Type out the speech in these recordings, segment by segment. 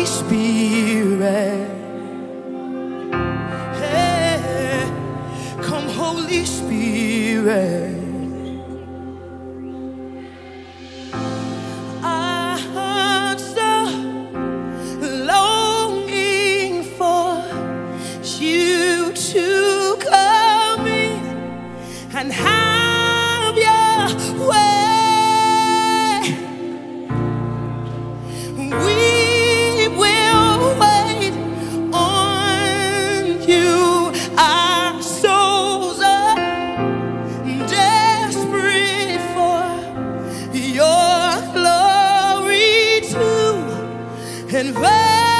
Holy Spirit. Hey, come, Holy Spirit. To invade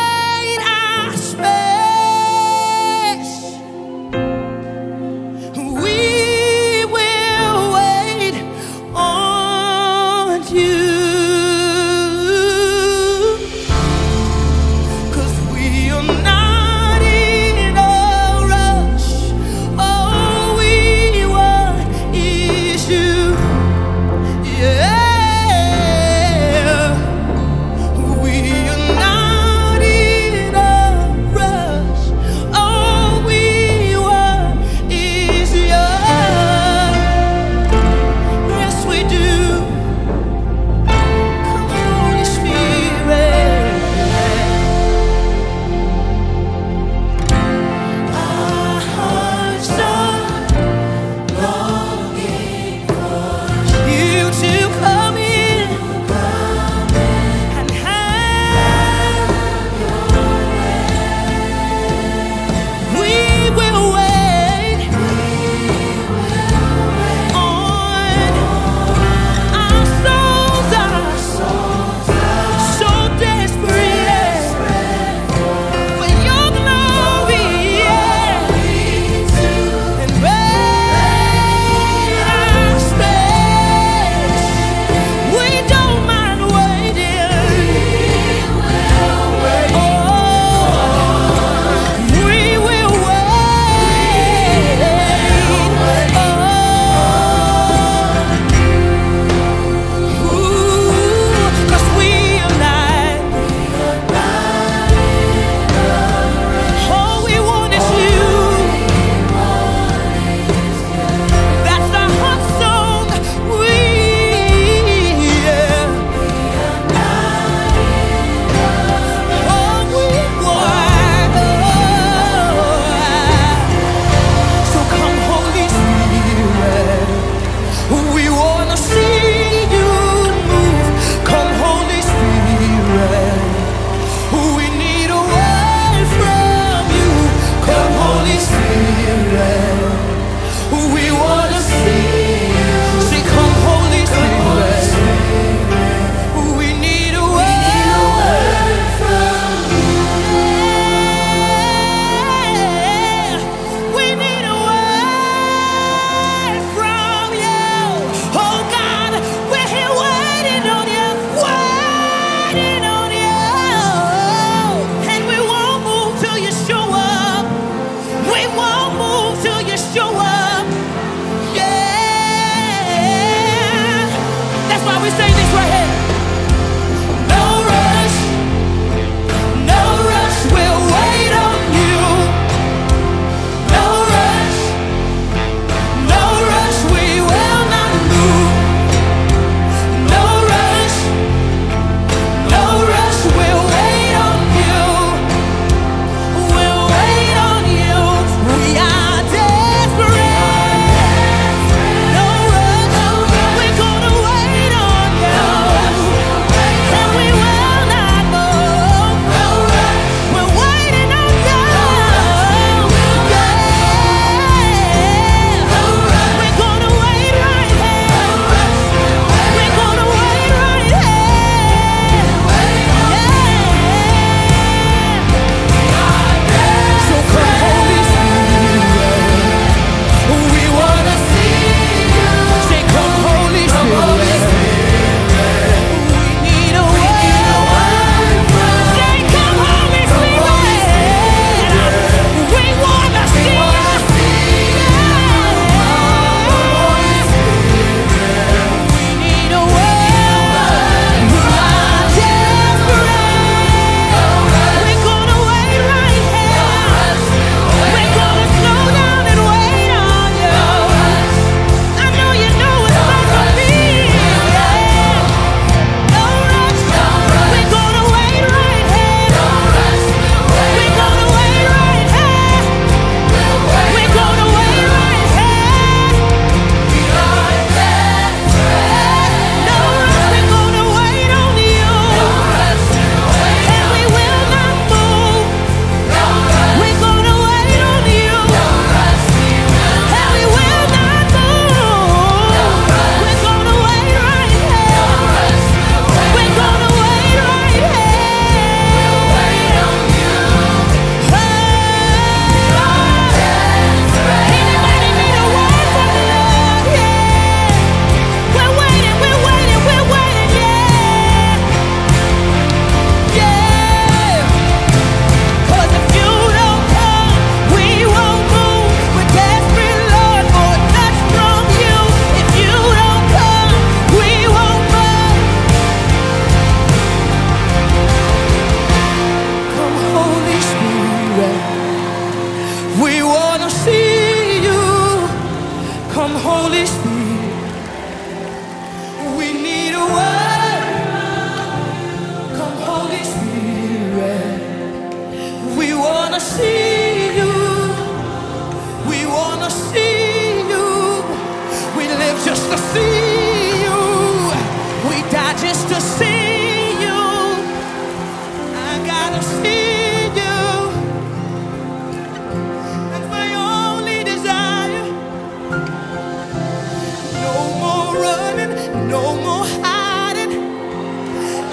running, no more hiding.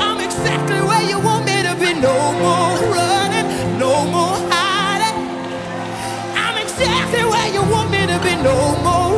I'm exactly where you want me to be. No more running, no more hiding. I'm exactly where you want me to be. No more